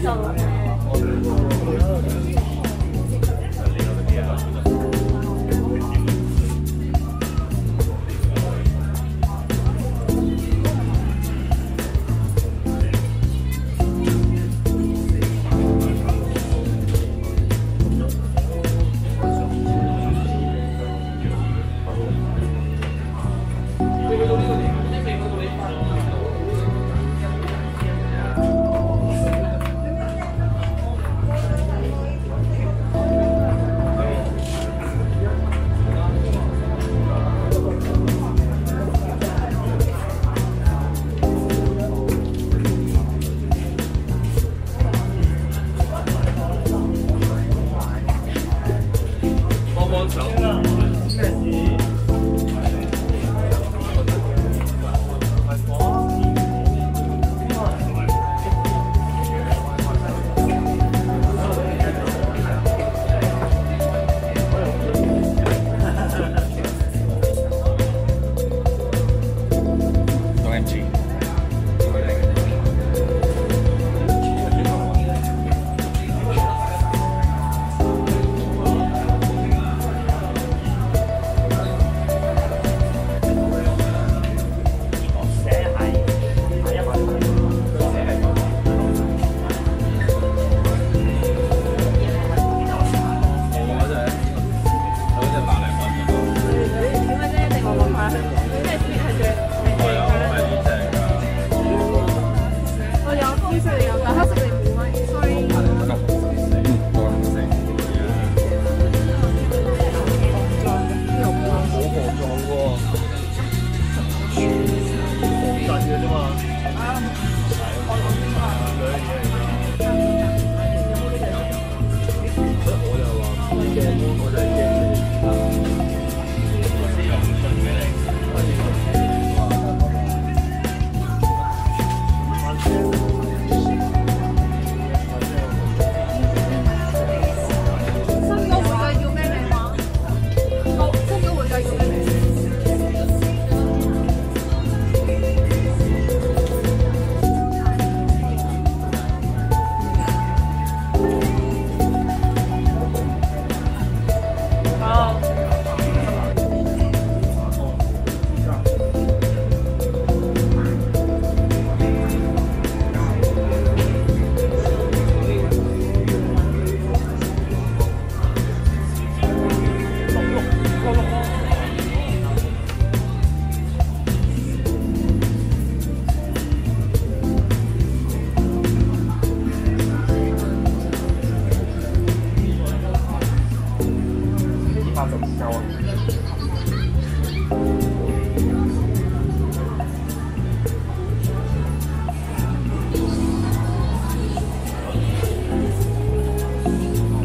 そ了？Bye.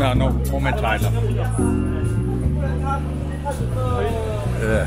Ja, noch Moment weiter. Äh.